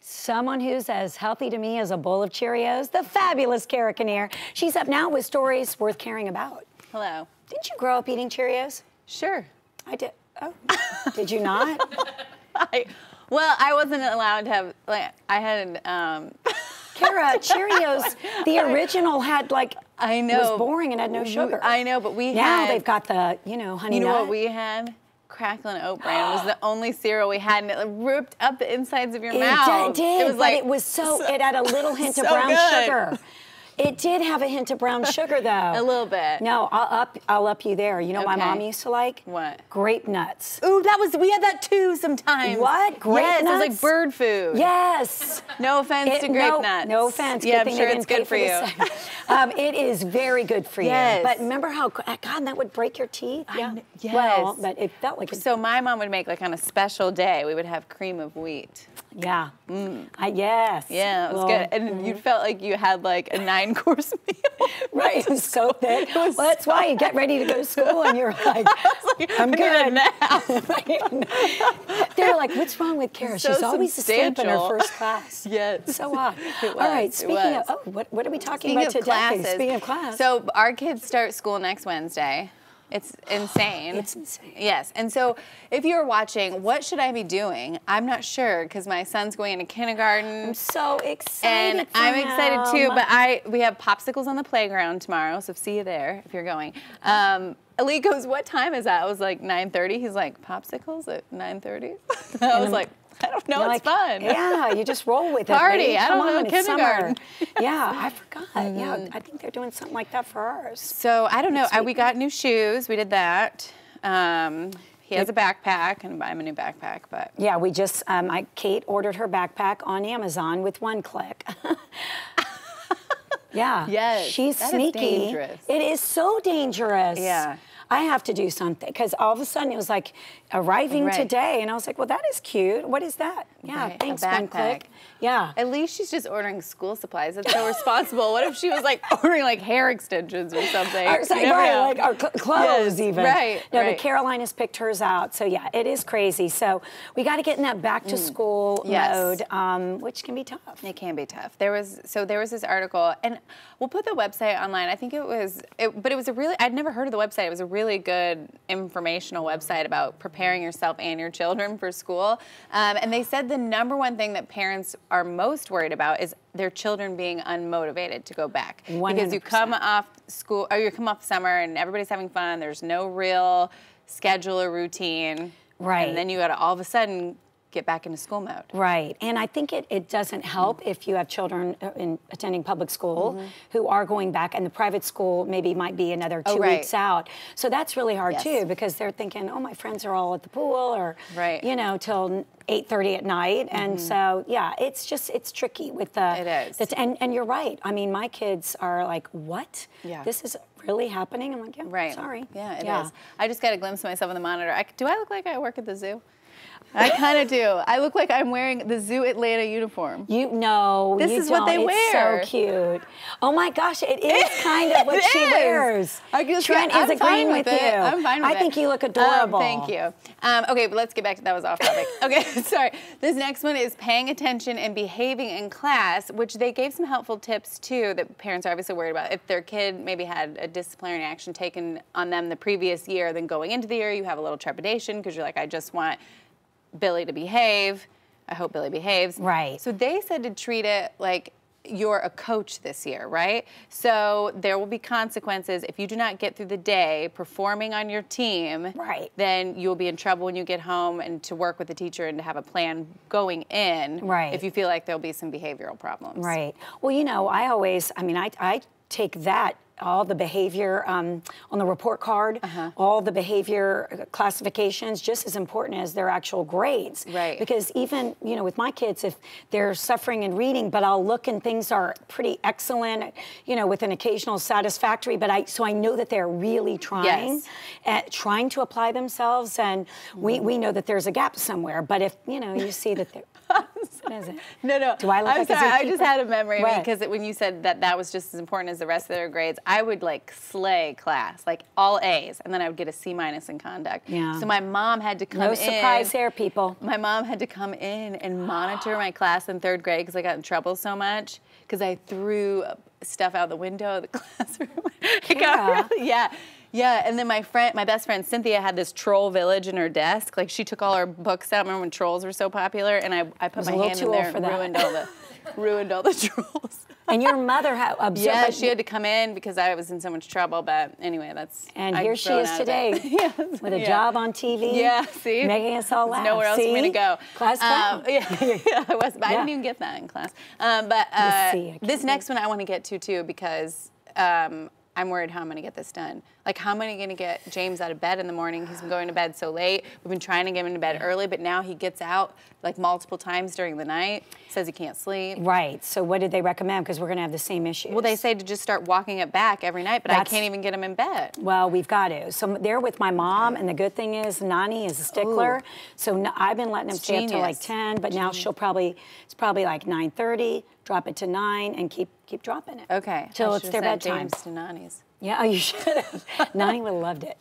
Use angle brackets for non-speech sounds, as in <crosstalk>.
Someone who's as healthy to me as a bowl of Cheerios, the fabulous Cara Kneer. She's up now with stories worth caring about. Hello. Didn't you grow up eating Cheerios? Sure. I did. Oh, did you not? <laughs> I, well, I wasn't allowed to have, like, I had, um, <laughs> Cara, Cheerios, the original had like, I know. It was boring and had no sugar. I know, but we now had. they've got the, you know, honey You know nut. what we had? Cracklin Oat <gasps> Bran was the only cereal we had, and it ripped up the insides of your It mouth. did, it was but like it was so, it had a little <laughs> hint of brown good. sugar. <laughs> It did have a hint of brown <laughs> sugar though. a little bit. No, I'll up, I'll up you there. You know what my mom used to like? What? Grape nuts. Ooh, that was we had that too sometimes. What? Grape yes, it was nuts? like bird food. Yes. No offense It- to grape no, nuts. No offense. Yeah, good I'm sure it's good for pay you. Um, it is very good for Yes. you. But remember how uh, God that would break your teeth? I kn- Well, yes. but it felt like So my mom would make like on a special day, we would have cream of wheat. yeah. Mm. I, yes. Yeah, it was Well, good. And mm-hmm. you felt like you had like a nine course meal. <laughs> Right, <laughs> it was so thick. Well, that's why you get ready to go to school and you're <laughs> like, I'm I need a good. nap. They're like, what's wrong with Cara? So She's always asleep in her first class. Yes. So odd. It All right, was, speaking of, oh, what, what are we talking Speaking about today? Classes. Speaking of class. So our kids start school next Wednesday. It's insane. <gasps> It's insane. Yes. And so if you're watching, what should I be doing? I'm not sure because my son's going into kindergarten. I'm so excited. and I'm excited too. But I we have popsicles on the playground tomorrow, so see you there if you're going. Um, Ali goes, "What time is that?" I was like 9:30. He's like, "Popsicles at 9:30." <laughs> I was like, "I don't know. You're it's like, fun." Yeah, you just roll with it. Party. I don't know, on, it's kindergarten. <laughs> Yeah, I forgot. Mm-hmm. Yeah, I think they're doing something like that for ours. So I don't know. I, we got new shoes. We did that. Um, he has a backpack, and buy him a new backpack. But Yeah, we just, um, I, Kate ordered her backpack on Amazon with one click. <laughs> <laughs> yeah. Yes, She's is sneaky. dangerous. It is so dangerous. Yeah. I have to do something because all of a sudden it was like arriving Right. today, and I was like, "Well, that is cute. What is that?" Yeah, Right, thanks, one click. Yeah, at least she's just ordering school supplies. That's so responsible. What if she was like <laughs> ordering like hair extensions or something? Or, right, know. like our cl- clothes Yes, even. right, No, right. but Caroline has picked hers out. So yeah, it is crazy. So we got to get in that back to school Mm. Yes. mode, um, which can be tough. It can be tough. There was so there was this article, and we'll put the website online. I think it was, it, but it was a really I'd never heard of the website. It was a really good informational website about preparing yourself and your children for school. Um, and they said the number one thing that parents are most worried about is their children being unmotivated to go back because you come off school or you come off summer and everybody's having fun. There's no real schedule or routine, Right. And then you got to all of a sudden get back into school mode. Right, and I think it, it doesn't help if you have children uh, in attending public school Mm-hmm. who are going back, and the private school maybe might be another two Oh, right. weeks out. So that's really hard Yes. too because they're thinking, oh, my friends are all at the pool, or Right. Mm-hmm. you know, till eight thirty at night, and so yeah, it's just it's tricky with the. It is. the- and and you're right. I mean, my kids are like, what? Yeah. This is really happening. I'm like, yeah, Right. sorry. Yeah, it is. I just got a glimpse of myself on the monitor. I, do I look like I work at the zoo? I kind of do. I look like I'm wearing the Zoo Atlanta uniform. You know, This you is what don't. they it's wear. so cute. Oh my gosh, it is <laughs> kind of what she is. wears. I just Trent is I'm fine agreeing with, it. you. I'm fine with I it. think you look Um, adorable. thank you. Um, okay, but let's get back to that was off topic. <laughs> okay, <laughs> sorry. This next one is paying attention and behaving in class, which they gave some helpful tips too that parents are obviously worried about. If their kid maybe had a disciplinary action taken on them the previous year, then going into the year you have a little trepidation because you're like, I just want Billy to behave. I hope Billy behaves. Right. So they said to treat it like you're a coach this year, right? So there will be consequences if you do not get through the day performing on your team. Right. Then you'll be in trouble when you get home and to work with the teacher and to have a plan going in. Right. If you feel like there'll be some behavioral problems. Right. Well, you know, I always, I mean, I, I take that all the behavior um, on the report card, Uh-huh. all the behavior classifications, just as important as their actual grades. Right. Because even you know, with my kids, if they're suffering in reading, but I'll look and things are pretty excellent, you know, with an occasional satisfactory. But I so I know that they're really trying, Yes. at trying to apply themselves, and we we know that there's a gap somewhere. But if you know, you see that they're <laughs> what is it? No, no. Do I look I'm like sorry. I just had a memory because when you said that that was just as important as the rest of their grades, I would like slay class, like all A's, and then I would get a C minus in conduct. Yeah. So my mom had to come No in. surprise there, people. My mom had to come in and monitor my class in third grade because I got in trouble so much because I threw stuff out the window of the <laughs> classroom. Got really- yeah. Yeah, and then my friend, my best friend Cynthia, had this troll village in her desk. Like she took all her books out. Remember when trolls were so popular? And I, I put my hand in there and ruined all the, ruined all the <laughs> trolls. And your mother had observed. Yeah, she had to come in because I was in so much trouble. But anyway, that's And I've here she is today. <laughs> Yes, with a yeah. job on TV. Yeah, see, Making us all There's laugh. nowhere else for me to go. Class Um, <laughs> yeah, yeah, I was. But I didn't even get that in class. Um, but uh, see, this next one I want to get to too because um, I'm worried how I'm going to get this done. Like, how am I going to get James out of bed in the morning? He's been going to bed so late. We've been trying to get him to bed early, but now he gets out like multiple times during the night. Says he can't sleep. Right. So what did they recommend? Because we're going to have the same issue. Well, they say to just start walking it back every night, but I can't even get him in bed. Well, we've got to. So they're with my mom, and the good thing is Nani is a stickler. Ooh. So I've been letting him It's stay up till like 10, but now she'll probably it's probably like 9:30. Drop it to nine and keep keep dropping it. Okay. Till it's their bedtime. James to Nani's. Yeah, oh, you <laughs> should have. Nani would have loved it.